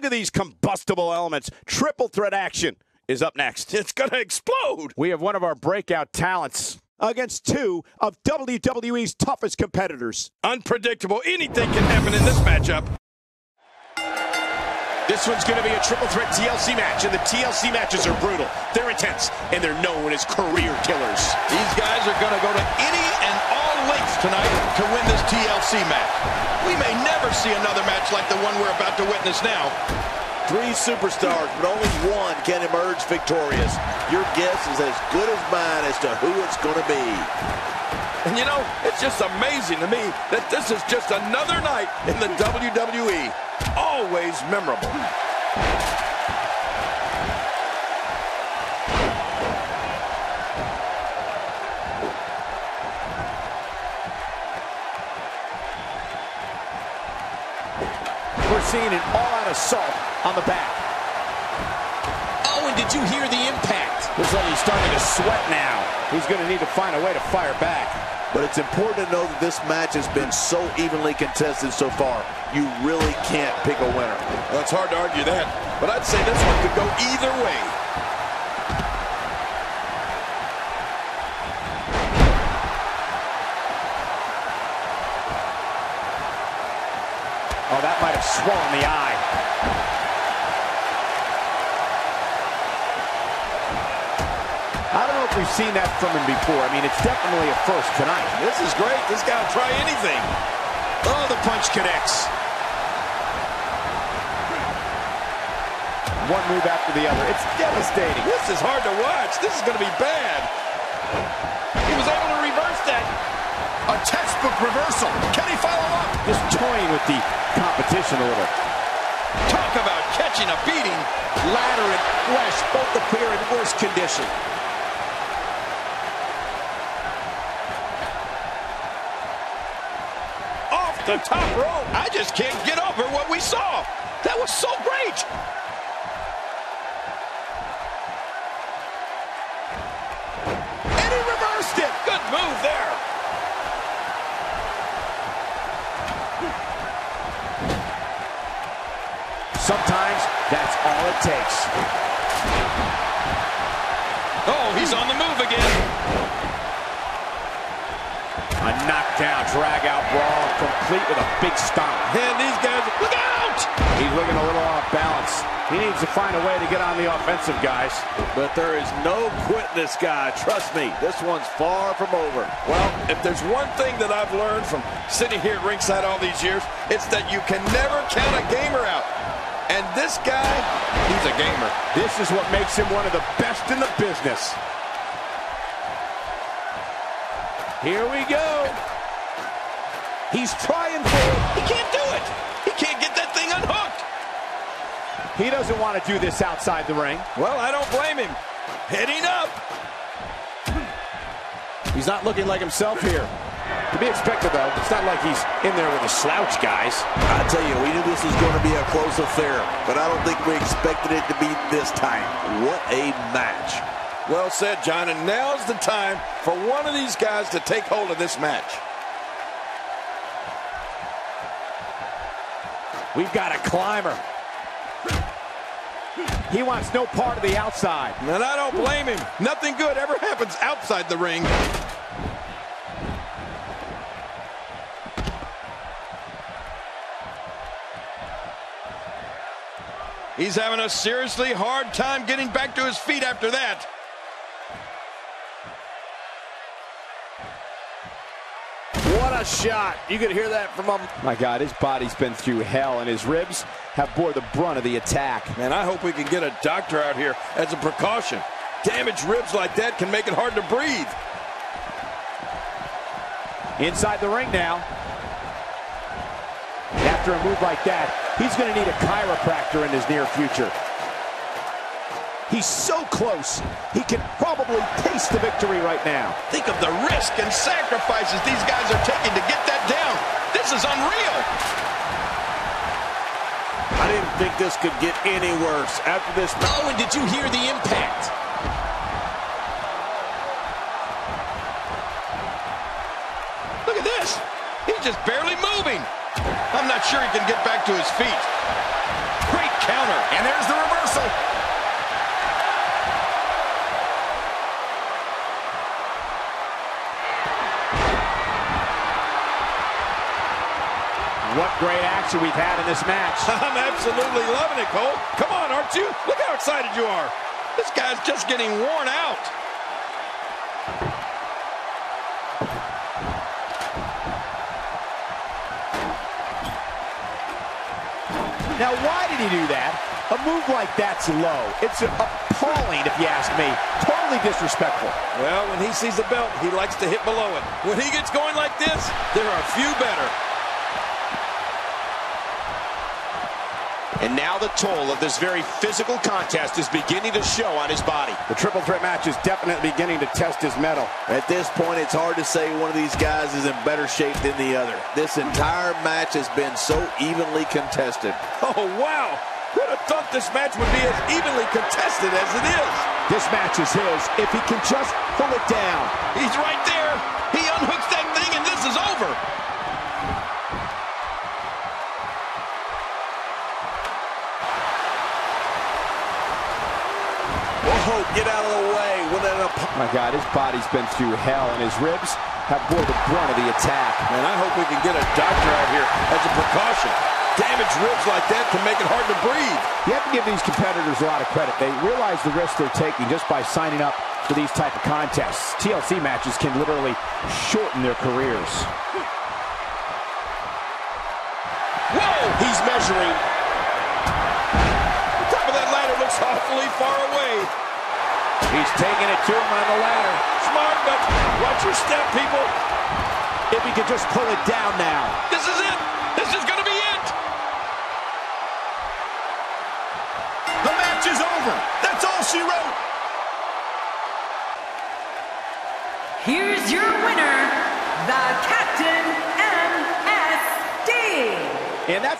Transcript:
Look at these combustible elements. Triple threat action is up next. It's going to explode. We have one of our breakout talents against two of WWE's toughest competitors. Unpredictable. Anything can happen in this matchup. This one's going to be a triple threat TLC match, and the TLC matches are brutal. They're intense, and they're known as career killers. These guys are going to go to any and all lengths tonight to win this TLC match. We may never see another match like the one we're about to witness now. Three superstars, but only one can emerge victorious. Your guess is as good as mine as to who it's going to be. And you know, it's just amazing to me that this is just another night in the WWE. Always memorable. We're seeing an all-out assault on the back. Oh, and did you hear the impact? Looks like he's starting to sweat now. He's going to need to find a way to fire back. But it's important to know that this match has been so evenly contested so far. You really can't pick a winner. Well, it's hard to argue that, but I'd say this one could go either way. Oh, that might have swollen the eye. I don't know if we've seen that from him before. I mean, it's definitely a first tonight. This is great. This guy will try anything. Oh, the punch connects. One move after the other. It's devastating. This is hard to watch. This is going to be bad. A textbook reversal. Can he follow up? Just toying with the competition a little. Talk about catching a beating. Ladder and flesh both appear in worse condition. Off the top rope. I just can't get over what we saw. That was so great. And he reversed it. Good move there. Sometimes that's all it takes. Oh, he's on the move again. A knockdown, drag-out brawl, complete with a big stomp. And these guys, look out! He's looking a little off balance. He needs to find a way to get on the offensive, guys. But there is no quitting this guy. Trust me, this one's far from over. Well, if there's one thing that I've learned from sitting here at ringside all these years, it's that you can never count a gamer out. And this guy, he's a gamer. This is what makes him one of the best in the business. Here we go. He's trying for it. He can't do it. He can't get that thing unhooked. He doesn't want to do this outside the ring. Well, I don't blame him. Heading up. He's not looking like himself here. To be expected, though. It's not like he's in there with a slouch, guys. I tell you, we knew this was going to be a close affair, but I don't think we expected it to be this tight. What a match. Well said, John. And now's the time for one of these guys to take hold of this match. We've got a climber. He wants no part of the outside. And I don't blame him. Nothing good ever happens outside the ring. He's having a seriously hard time getting back to his feet after that. What a shot. You could hear that from him. My God, his body's been through hell, and his ribs have bore the brunt of the attack. Man, I hope we can get a doctor out here as a precaution. Damaged ribs like that can make it hard to breathe. Inside the ring now. After a move like that, he's going to need a chiropractor in his near future. He's so close. He can probably taste the victory right now. Think of the risk and sacrifices these guys are taking to get that down. This is unreal. I didn't think this could get any worse. After this, Oh, and did you hear the impact? Look at this. He's just barely moving. I'm not sure he can get back to his feet. Great counter. And there's the reversal. What great action we've had in this match. I'm absolutely loving it, Cole. Come on, aren't you? Look how excited you are. This guy's just getting worn out. Now, why did he do that? A move like that's low. It's appalling, if you ask me. Totally disrespectful. Well, when he sees the belt, he likes to hit below it. When he gets going like this, there are few better. And now the toll of this very physical contest is beginning to show on his body. The triple threat match is definitely beginning to test his mettle. At this point, it's hard to say one of these guys is in better shape than the other. This entire match has been so evenly contested. Oh, wow. Who'd have thought this match would be as evenly contested as it is? This match is his if he can just pull it down. He's right there. He Whoa, get out of the way. An My God, his body's been through hell, and his ribs have bore the brunt of the attack. Man, I hope we can get a doctor out here as a precaution. Damaged ribs like that can make it hard to breathe. You have to give these competitors a lot of credit. They realize the risk they're taking just by signing up for these type of contests. TLC matches can literally shorten their careers. Whoa! He's measuring. The top of that ladder looks awfully far away. He's taking it to him on the ladder. Smart, but watch your step, people. If he could just pull it down now. This is it. This is going to be it. The match is over. That's all she wrote. Here's your winner, the Captain MSD. And that's